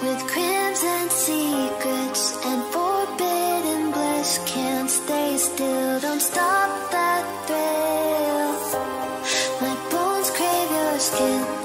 With crimes and secrets and forbidden bliss Can't stay still, don't stop that thrill. My bones crave your skin.